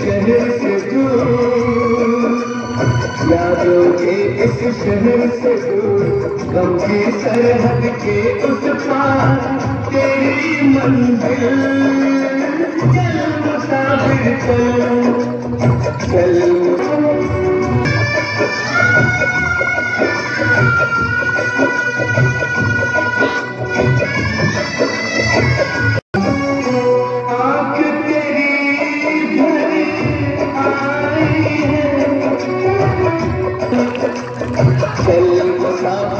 شہر سے کے شہر سے غم کی سرحد کے اس پار تیری منزل چل مسافر چل چل چل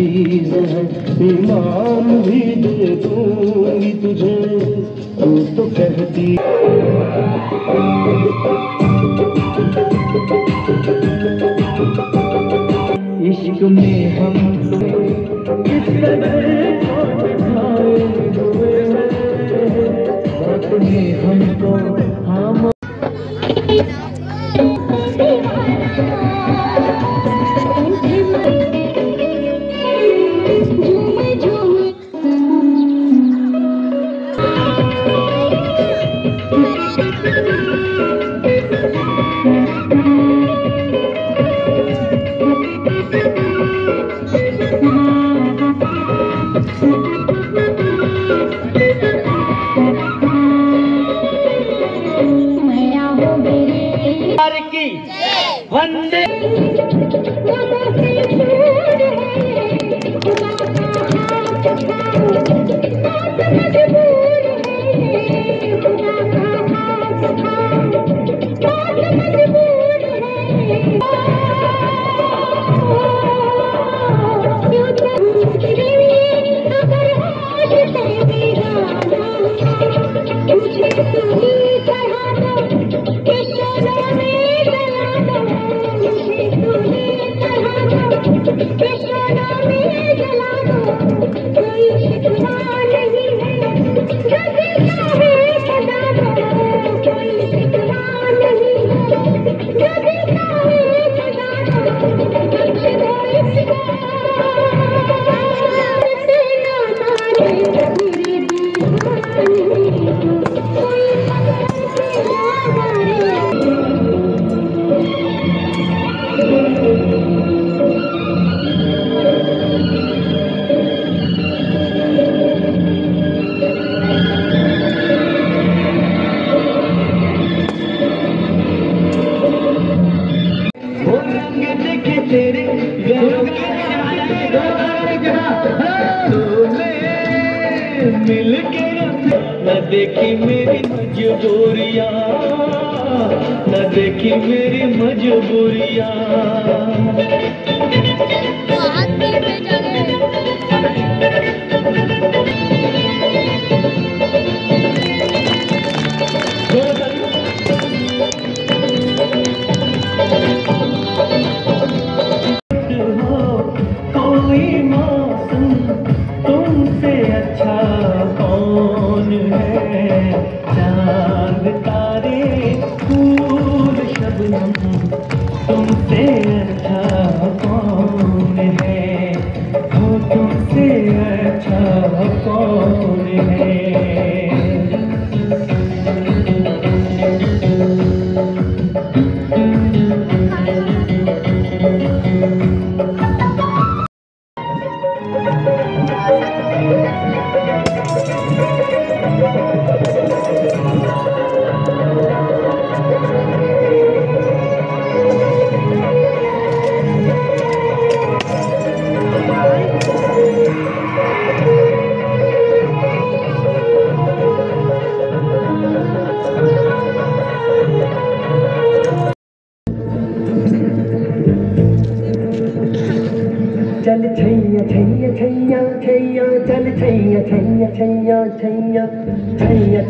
چیز ہے، ایمان بھی دے دوں گی تجھے۔ تو تو کہتی عشق میں ہم لوگ قدر بٹھائے ہوئے میں ہم کو ہم مل کے نہ دیکھی میری مجبوریاں نہ دیکھی میری مجبوریاں۔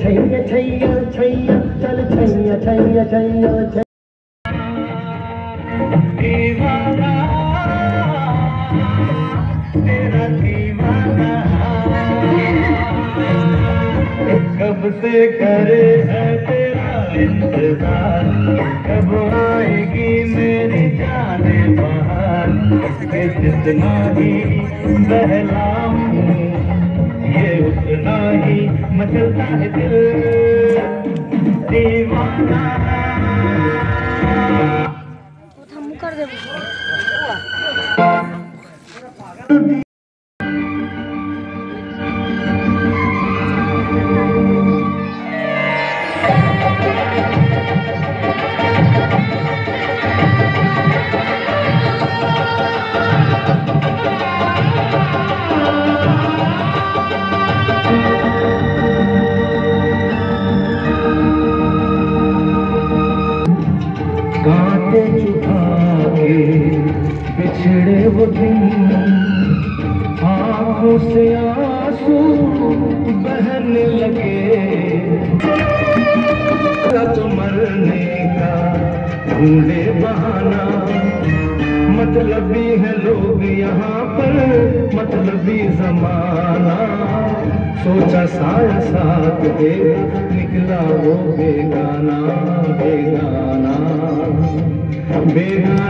چل چھیا کب سے کرے ہے تیرا انتظار کب آئے گی میری جان باہر میں جتنا ہی بہلاؤں نہیں مچلتا ہے دل۔ دیوانا کر دے۔ وہ دن آنکھوں سے آنسو بہنے لگے۔ تو مرنے کا ڈھونڈے بہانا مطلبی ہے لوگ یہاں پر، مطلبی زمانہ۔ سوچا سایہ ساتھ دے نکلا وہ بیگانہ بیگانہ۔ بیگانہ